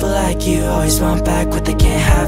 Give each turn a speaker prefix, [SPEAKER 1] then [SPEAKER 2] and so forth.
[SPEAKER 1] people like you always want back what they can't have